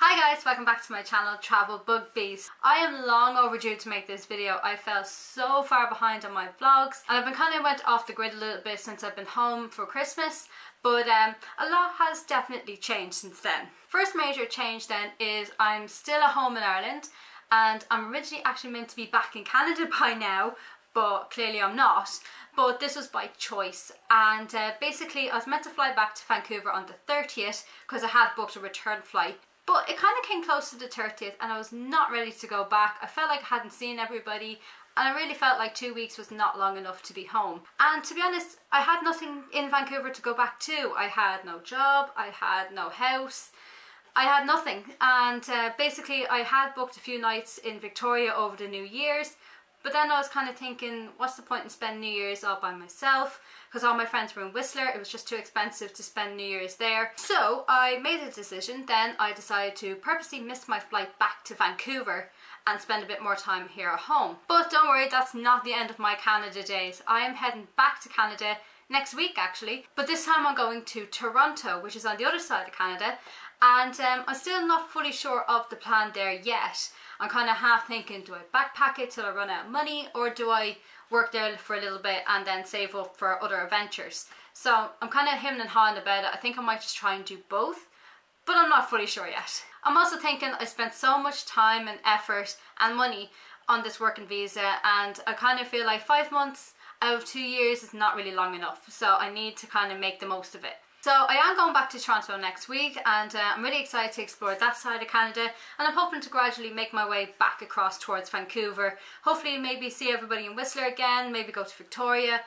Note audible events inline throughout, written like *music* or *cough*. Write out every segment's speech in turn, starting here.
Hi guys, welcome back to my channel Travel Bug Bee. I am long overdue to make this video. I fell so far behind on my vlogs and I've been kind of went off the grid a little bit since I've been home for Christmas but um, a lot has definitely changed since then. First major change then is I'm still at home in Ireland and I'm originally actually meant to be back in Canada *laughs* by now but clearly I'm not. But this was by choice and uh, basically I was meant to fly back to Vancouver on the 30th because I had booked a return flight but it kind of came close to the 30th and I was not ready to go back. I felt like I hadn't seen everybody and I really felt like two weeks was not long enough to be home. And to be honest, I had nothing in Vancouver to go back to. I had no job, I had no house, I had nothing. And uh, basically I had booked a few nights in Victoria over the New Year's but then I was kind of thinking, what's the point in spending New Year's all by myself? Because all my friends were in Whistler, it was just too expensive to spend New Year's there. So I made a decision, then I decided to purposely miss my flight back to Vancouver and spend a bit more time here at home. But don't worry, that's not the end of my Canada days. I am heading back to Canada next week actually, but this time I'm going to Toronto, which is on the other side of Canada, and um, I'm still not fully sure of the plan there yet. I'm kind of half thinking, do I backpack it till I run out of money or do I work there for a little bit and then save up for other adventures? So I'm kind of hemming and hawing about it. I think I might just try and do both, but I'm not fully sure yet. I'm also thinking I spent so much time and effort and money on this working visa and I kind of feel like five months of two years is not really long enough. So I need to kind of make the most of it. So I am going back to Toronto next week and uh, I'm really excited to explore that side of Canada and I'm hoping to gradually make my way back across towards Vancouver. Hopefully maybe see everybody in Whistler again, maybe go to Victoria.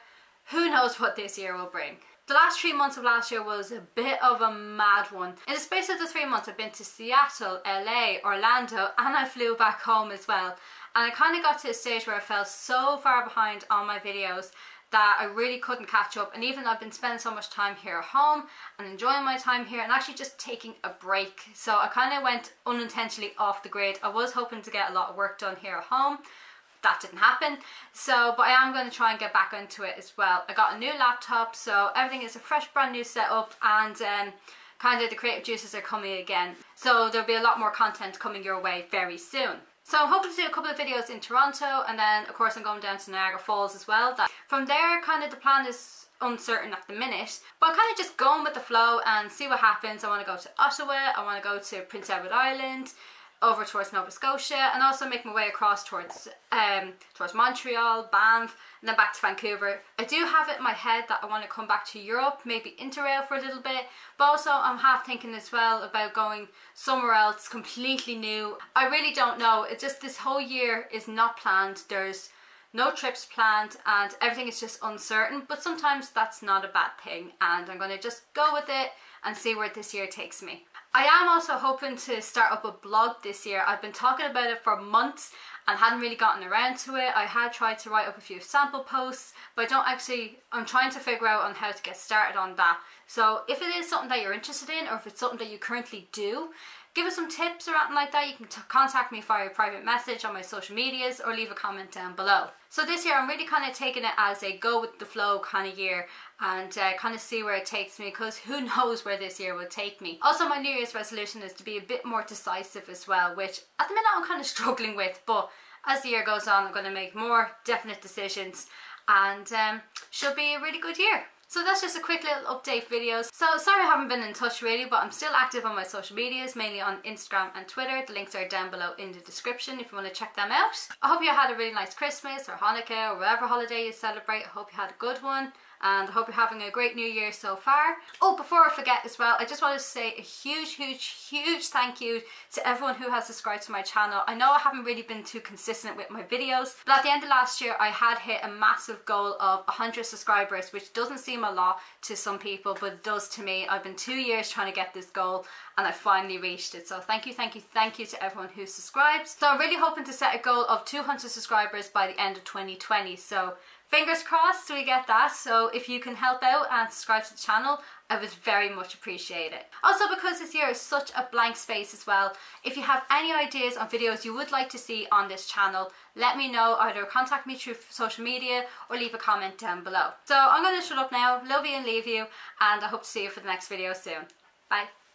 Who knows what this year will bring. The last three months of last year was a bit of a mad one. In the space of the three months I've been to Seattle, LA, Orlando and I flew back home as well. And I kind of got to a stage where I fell so far behind on my videos that I really couldn't catch up and even I've been spending so much time here at home and enjoying my time here and actually just taking a break so I kind of went unintentionally off the grid I was hoping to get a lot of work done here at home that didn't happen so but I am going to try and get back into it as well I got a new laptop so everything is a fresh brand new setup and um, kind of the creative juices are coming again so there'll be a lot more content coming your way very soon so I'm hoping to do a couple of videos in Toronto and then of course I'm going down to Niagara Falls as well. From there kind of the plan is uncertain at the minute but I'm kind of just going with the flow and see what happens. I want to go to Ottawa, I want to go to Prince Edward Island, over towards Nova Scotia and also make my way across towards um, towards Montreal, Banff and then back to Vancouver. I do have it in my head that I want to come back to Europe, maybe Interrail for a little bit but also I'm half thinking as well about going somewhere else completely new. I really don't know, it's just this whole year is not planned. There's no trips planned and everything is just uncertain but sometimes that's not a bad thing and I'm going to just go with it and see where this year takes me. I am also hoping to start up a blog this year. I've been talking about it for months and hadn't really gotten around to it. I had tried to write up a few sample posts, but I don't actually, I'm trying to figure out on how to get started on that. So if it is something that you're interested in or if it's something that you currently do, give us some tips or anything like that, you can contact me via private message on my social medias or leave a comment down below. So this year I'm really kind of taking it as a go with the flow kind of year and uh, kind of see where it takes me because who *laughs* knows where this year will take me. Also my New Year's resolution is to be a bit more decisive as well which at the minute I'm kind of struggling with but as the year goes on I'm going to make more definite decisions and um, should be a really good year. So that's just a quick little update video. So sorry I haven't been in touch really, but I'm still active on my social medias, mainly on Instagram and Twitter. The links are down below in the description if you want to check them out. I hope you had a really nice Christmas or Hanukkah or whatever holiday you celebrate. I hope you had a good one and I hope you're having a great new year so far. Oh, before I forget as well, I just wanted to say a huge, huge, huge thank you to everyone who has subscribed to my channel. I know I haven't really been too consistent with my videos, but at the end of last year I had hit a massive goal of 100 subscribers, which doesn't seem a lot to some people, but it does to me. I've been two years trying to get this goal and I finally reached it. So thank you, thank you, thank you to everyone who subscribed. So I'm really hoping to set a goal of 200 subscribers by the end of 2020. So Fingers crossed we get that, so if you can help out and subscribe to the channel, I would very much appreciate it. Also because this year is such a blank space as well, if you have any ideas on videos you would like to see on this channel, let me know, either contact me through social media or leave a comment down below. So I'm going to shut up now, love you and leave you, and I hope to see you for the next video soon. Bye.